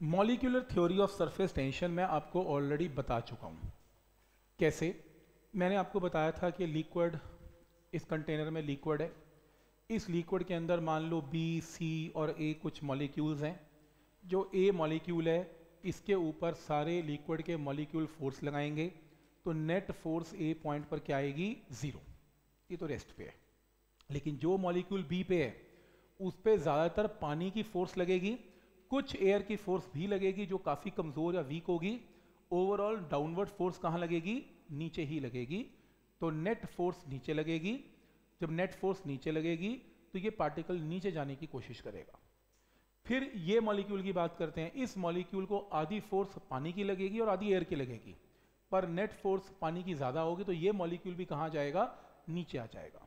Molecular theory of surface tension मैं आपको already बता चुका हूँ। कैसे? मैंने आपको बताया था कि लिक्विड इस कंटेनर में लिक्विड है। इस लिक्विड के अंदर मान लो बी सी और ए कुछ मॉलिक्यूल्स हैं। जो ए मॉलिक्यूल है, इसके ऊपर सारे लिक्विड के मॉलिक्यूल फोर्स लगाएँगे। तो नेट फोर्स ए पॉइंट पर क्या आएगी? ज़ीरो ये तो रेस्ट पे है। लेकिन जो मॉलिक्यूल बी पे है, उस पर ज़्यादातर पानी की फोर्स लगेगी। कुछ एयर की फोर्स भी लगेगी जो काफ़ी कमज़ोर या वीक होगी। ओवरऑल डाउनवर्ड फोर्स कहाँ लगेगी? नीचे ही लगेगी। तो नेट फोर्स नीचे लगेगी। जब नेट फोर्स नीचे लगेगी तो ये पार्टिकल नीचे जाने की कोशिश करेगा। फिर ये मॉलिक्यूल की बात करते हैं। इस मॉलिक्यूल को आधी फोर्स पानी की लगेगी और आधी एयर की लगेगी। पर नेट फोर्स पानी की ज़्यादा होगी तो ये मॉलिक्यूल भी कहाँ जाएगा? नीचे आ जाएगा।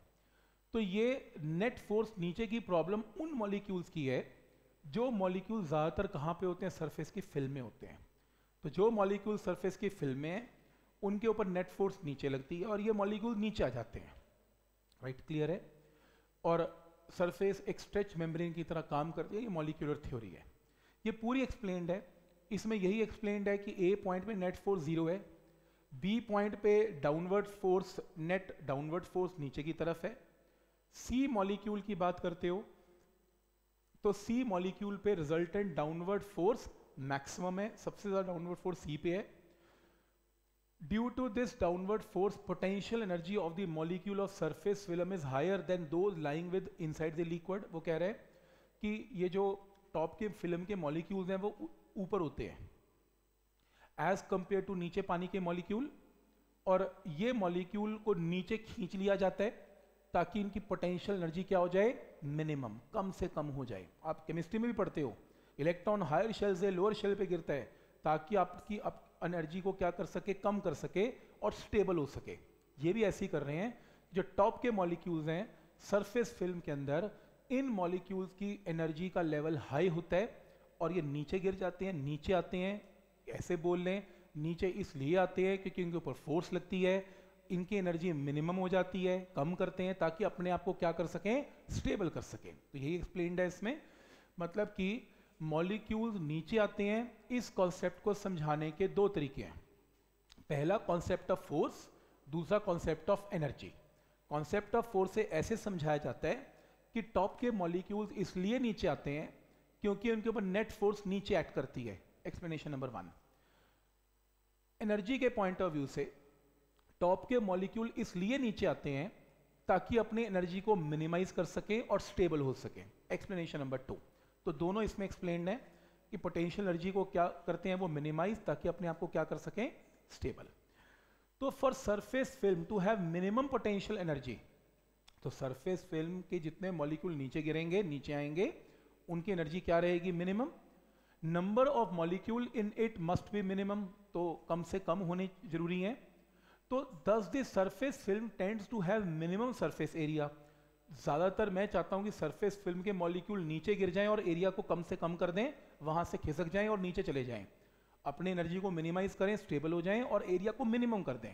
तो ये नेट फोर्स नीचे की प्रॉब्लम उन मॉलिक्यूल्स की है जो मॉलिक्यूल ज़्यादातर कहाँ पे होते हैं? सरफेस की फ़िल्म में होते हैं। तो जो मॉलिक्यूल सरफेस की फ़िल्म में उनके ऊपर नेट फोर्स नीचे लगती है और ये मॉलिक्यूल नीचे आ जाते हैं। राइट क्लियर है? और सरफेस एक स्ट्रेच मेम्ब्रेन की तरह काम करती है। ये मॉलिक्यूलर थ्योरी है। ये पूरी एक्सप्लेन्ड है। इसमें यही एक्सप्लेन्ड है कि ए पॉइंट पे नेट फोर्स ज़ीरो है। बी पॉइंट पे downward force net downward force नीचे की तरफ़ है। सी मॉलिक्यूल की बात करते हो तो सी मॉलिक्यूल पे रिजल्टेंट डाउनवर्ड फोर्स मैक्सिमम है, सबसे ज़्यादा डाउनवर्ड फोर्स सी पे है। Due to this downward force potential energy of the molecule of surface film is higher than those lying with inside the liquid वो कह रहे हैं कि ये जो टॉप के फ़िल्म के मॉलिक्यूल्स हैं, वो ऊपर होते हैं। एज कंपेयर टू नीचे पानी के मॉलिक्यूल और ये मॉलिक्यूल को नीचे खींच लिया जाता है ताकि इनकी पोटेंशियल एनर्जी क्या हो जाए? मिनिमम कम से कम हो जाए। आप केमिस्ट्री में भी पढ़ते हो। इलेक्ट्रॉन हायर शेल से लोअर शेल पे गिरता है, ताकि आपकी अप एनर्जी को क्या कर सके, कम कर सके और स्टेबल हो सके। ये भी ऐसे ही कर रहे हैं। जो टॉप के मॉलिक्यूल्स हैं सरफेस फ़िल्म के अंदर, इन मॉलिक्यूल्स की एनर्जी का लेवल हाई होता है और ये नीचे गिर जाते हैं, नीचे आते हैं। ऐसे बोल लें, नीचे इसलिए आते हैं क्योंकि इनके ऊपर फोर्स लगती है। इनकी एनर्जी मिनिमम हो जाती है, कम करते हैं ताकि अपने आप को क्या कर सकें? स्टेबल कर सकें। तो यही एक्सप्लेन्ड है इसमें। मतलब कि मॉलिक्यूल्स नीचे आते हैं, इस कॉन्सेप्ट को समझाने के दो तरीके हैं। पहला कॉन्सेप्ट ऑफ़ फोर्स दूसरा concept of energy concept of force से ऐसे समझाया जाता है कि टॉप के मॉलिक्यूल्स इसलिए नीचे आते हैं क्योंकि उनके ऊपर नेट फोर्स नीचे एक्ट करती है। एक्सप्लेनेशन नंबर वन एनर्जी के पॉइंट ऑफ़ व्यू से टॉप के मॉलिक्यूल इसलिए नीचे आते हैं ताकि अपनी एनर्जी को मिनिमाइज कर सके और स्टेबल हो सके। एक्सप्लेनेशन नंबर टू तो दोनों इसमें एक्सप्लेन है कि पोटेंशियल एनर्जी को क्या करते हैं वो मिनिमाइज ताकि अपने आप को क्या कर सकें? स्टेबल तो for surface film to have minimum potential energy तो सरफेस फ़िल्म के जितने मॉलिक्यूल नीचे गिरेंगे, नीचे आएँगे, उनकी एनर्जी क्या रहेगी? Minimum number of molecule in it must be minimum तो कम से कम होने ज़रूरी है। तो thus the surface film tends to have minimum surface area ज़्यादातर मैं चाहता हूँ कि सरफेस फ़िल्म के मॉलिक्यूल नीचे गिर जाएँ और एरिया को कम से कम कर दें, वहाँ से खिसक जाएँ और नीचे चले जाएँ। अपनी एनर्जी को मिनिमाइज करें स्टेबल हो जाएँ और एरिया को मिनिमम कर दें।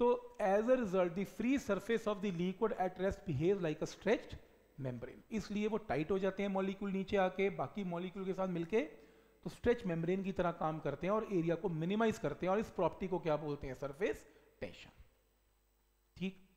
तो as a result the free surface of the liquid at rest behave like a stretched membrane इसलिए वो टाइट हो जाते हैं मॉलिक्यूल नीचे आके, बाकी मॉलिक्यूल के साथ मिलके तो स्ट्रेच मेम्ब्रेन की तरह काम करते हैं और एरिया को मिनिमाइज करते हैं और इस प्रॉपर्टी को क्या बोलते हैं? सरफेस टेंशन ठीक?